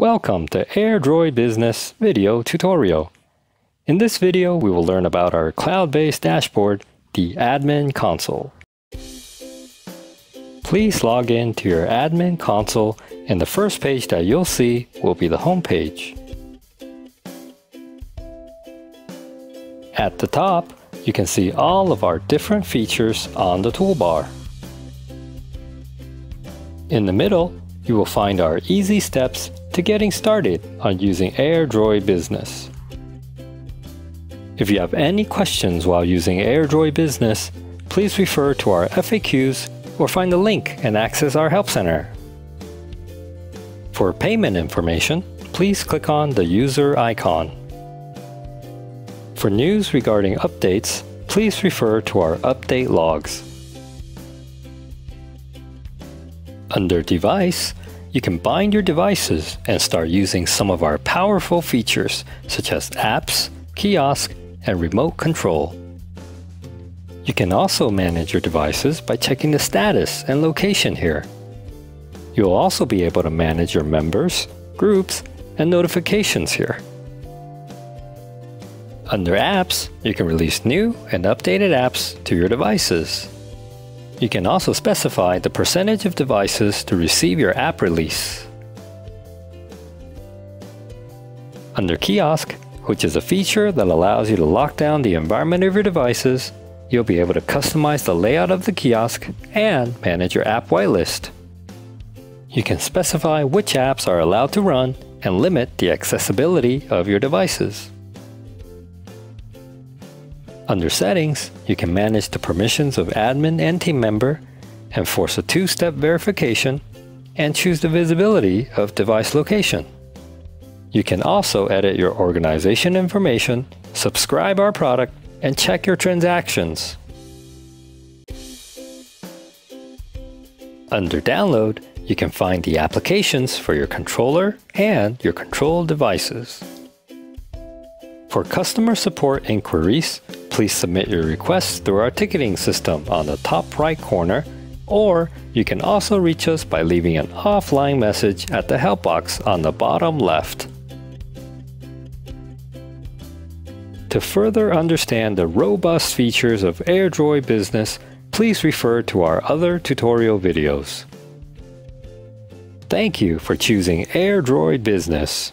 Welcome to AirDroid Business video tutorial. In this video, we will learn about our cloud-based dashboard, the Admin Console. Please log in to your Admin Console and the first page that you'll see will be the home page. At the top, you can see all of our different features on the toolbar. In the middle, you will find our easy steps to getting started on using AirDroid Business. If you have any questions while using AirDroid Business, please refer to our FAQs or find the link and access our Help Center. For payment information, please click on the user icon. For news regarding updates, please refer to our update logs. Under Device, you can bind your devices and start using some of our powerful features such as apps, kiosk, and remote control. You can also manage your devices by checking the status and location here. You'll also be able to manage your members, groups, and notifications here. Under Apps, you can release new and updated apps to your devices. You can also specify the percentage of devices to receive your app release. Under Kiosk, which is a feature that allows you to lock down the environment of your devices, you'll be able to customize the layout of the kiosk and manage your app whitelist. You can specify which apps are allowed to run and limit the accessibility of your devices. Under Settings, you can manage the permissions of admin and team member, enforce a two-step verification, and choose the visibility of device location. You can also edit your organization information, subscribe our product, and check your transactions. Under Download, you can find the applications for your controller and your control devices. For customer support inquiries, please submit your requests through our ticketing system on the top right corner, or you can also reach us by leaving an offline message at the help box on the bottom left. To further understand the robust features of AirDroid Business, please refer to our other tutorial videos. Thank you for choosing AirDroid Business.